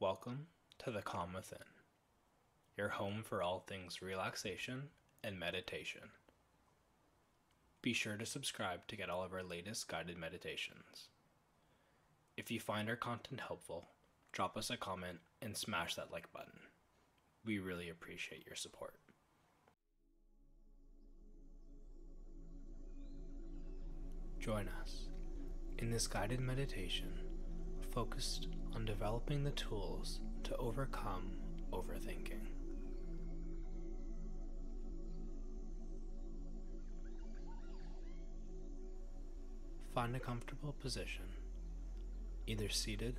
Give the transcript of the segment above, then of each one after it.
Welcome to the Calm Within, your home for all things relaxation and meditation. Be sure to subscribe to get all of our latest guided meditations. If you find our content helpful, drop us a comment and smash that like button. We really appreciate your support. Join us in this guided meditation focused on developing the tools to overcome overthinking. Find a comfortable position, either seated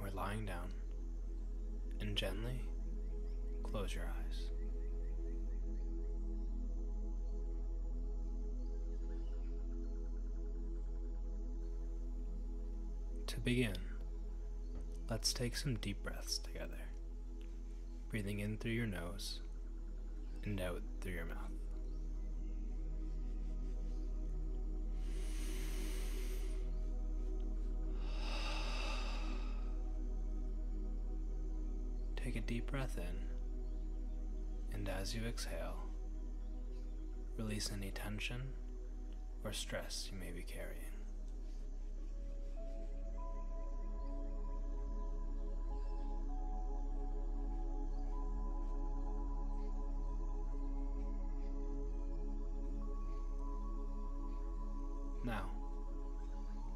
or lying down, and gently close your eyes. To begin, let's take some deep breaths together, breathing in through your nose and out through your mouth. Take a deep breath in, and as you exhale, release any tension or stress you may be carrying. Now,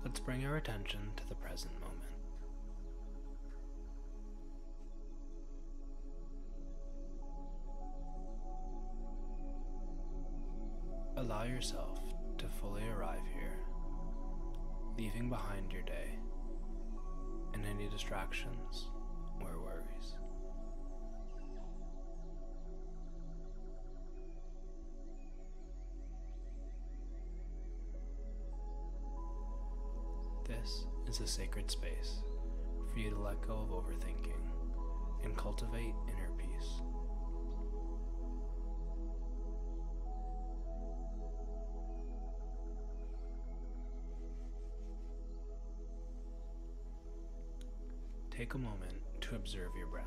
let's bring our attention to the present moment. Allow yourself to fully arrive here, leaving behind your day and any distractions This is a sacred space for you to let go of overthinking and cultivate inner peace. Take a moment to observe your breath.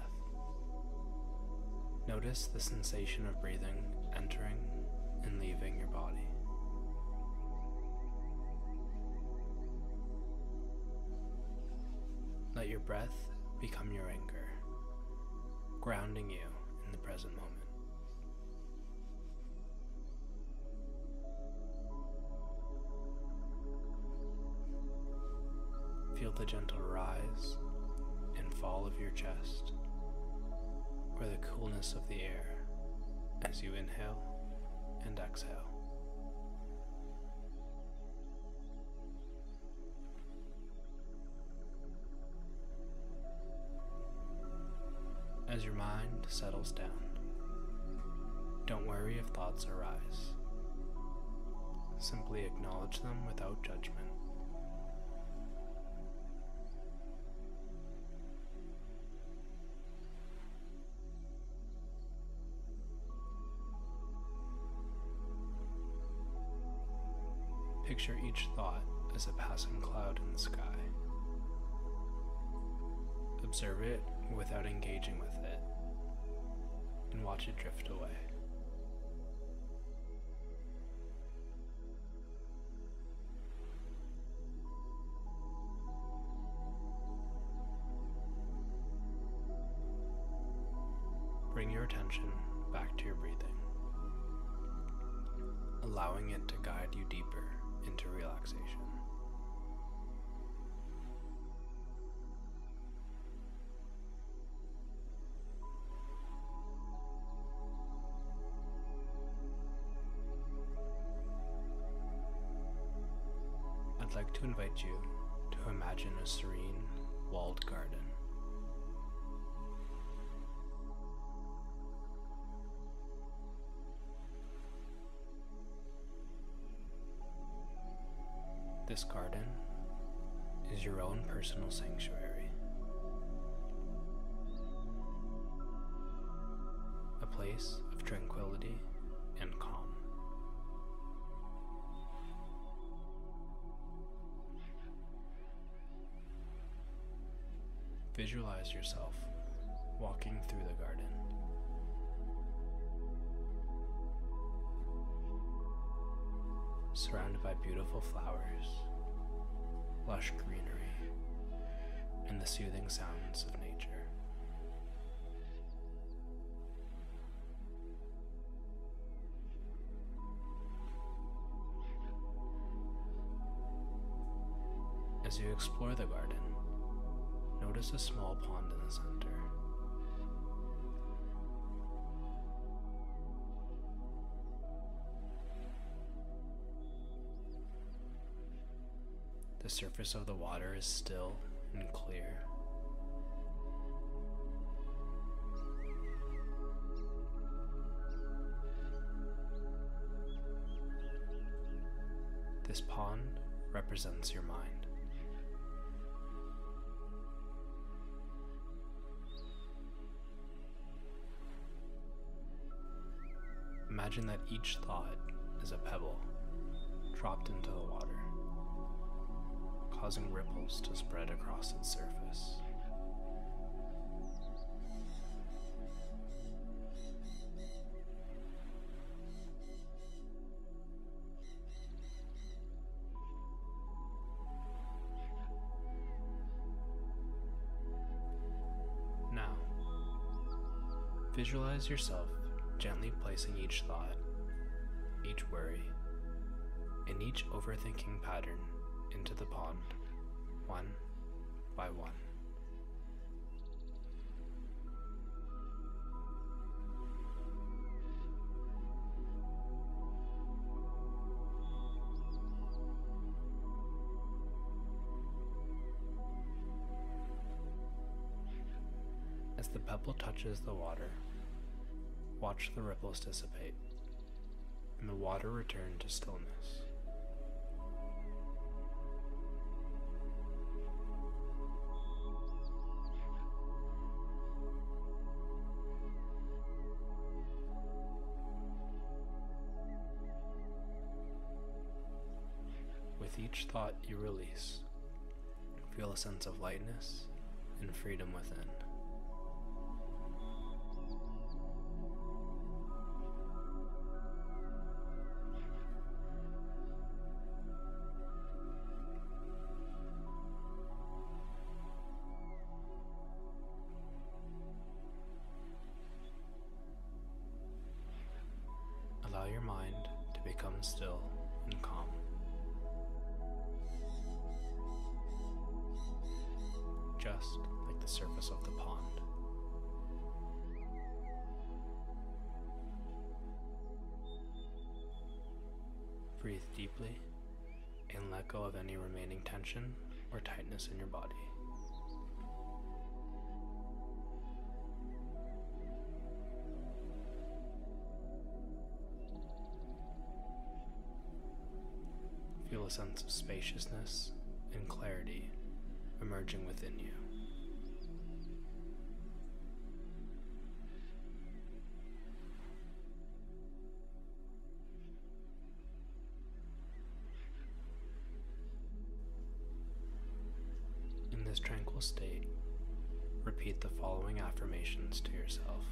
Notice the sensation of breathing entering and leaving your body. Let your breath become your anchor, grounding you in the present moment. Feel the gentle rise and fall of your chest, or the coolness of the air as you inhale and exhale. As your mind settles down, don't worry if thoughts arise. Simply acknowledge them without judgment. Picture each thought as a passing cloud in the sky. Observe it without engaging with it, and watch it drift away. Bring your attention back to your breathing, allowing it to guide you deeper into relaxation. Invite you to imagine a serene, walled garden. This garden is your own personal sanctuary. A place of tranquility Visualize yourself walking through the garden. Surrounded by beautiful flowers, lush greenery, and the soothing sounds of nature. As you explore the garden, notice a small pond in the center. The surface of the water is still and clear. This pond represents your mind. Imagine that each thought is a pebble dropped into the water, causing ripples to spread across its surface. Now, visualize yourself gently placing each thought, each worry, and each overthinking pattern into the pond, one by one. As the pebble touches the water, watch the ripples dissipate and the water return to stillness. With each thought you release, feel a sense of lightness and freedom within. Mind to become still and calm. Just like the surface of the pond. Breathe deeply and let go of any remaining tension or tightness in your body. Sense of spaciousness and clarity emerging within you. In this tranquil state, repeat the following affirmations to yourself.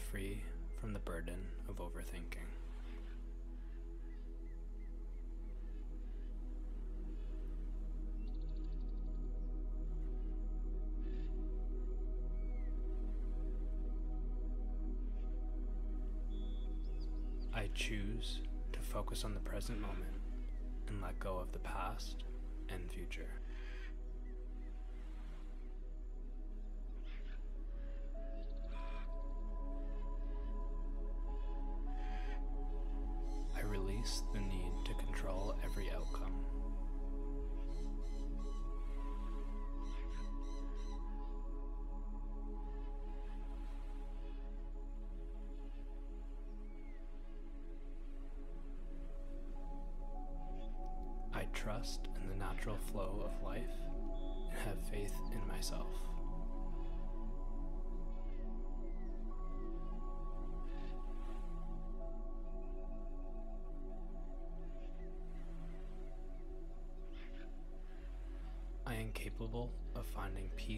Free from the burden of overthinking. I choose to focus on the present moment and let go of the past and future. Release the need to control every outcome. I trust in the natural flow of life and have faith in myself.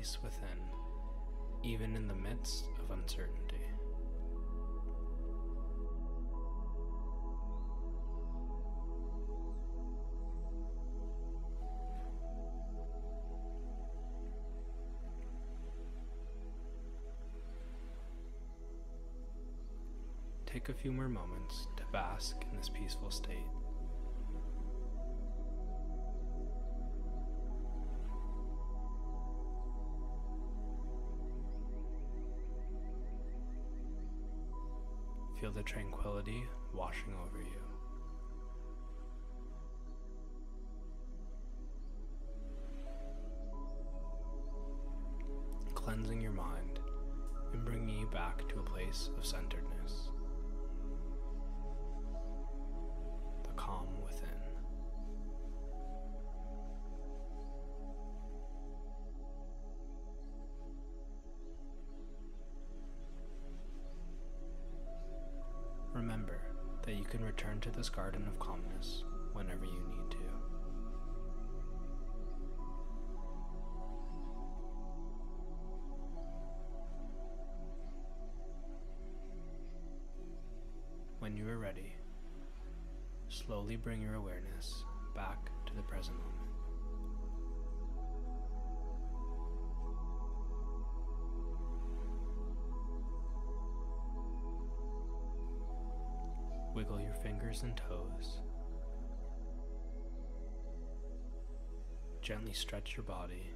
Peace within, even in the midst of uncertainty. Take a few more moments to bask in this peaceful state. Feel the tranquility washing over you. Cleansing your mind and bringing you back to a place of centeredness. That you can return to this garden of calmness whenever you need to. When you are ready, slowly bring your awareness back to the present moment. Fingers and toes. Gently stretch your body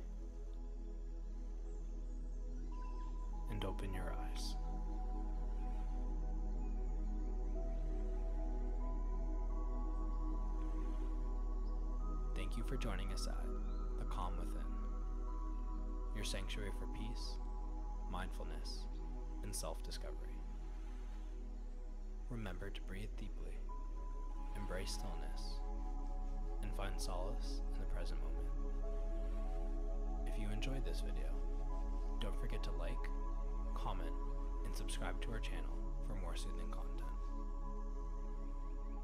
and open your eyes. Thank you for joining us at The Calm Within, your sanctuary for peace, mindfulness, and self discovery. Remember to breathe deeply, embrace stillness, and find solace in the present moment. If you enjoyed this video, don't forget to like, comment, and subscribe to our channel for more soothing content.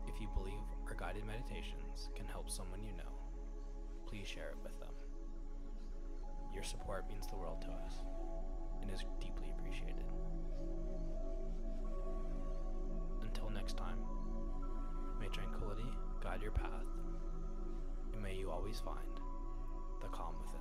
If you believe our guided meditations can help someone you know, please share it with them. Your support means the world to us and is deeply appreciated. Until next time, may tranquility guide your path, and may you always find the calm within.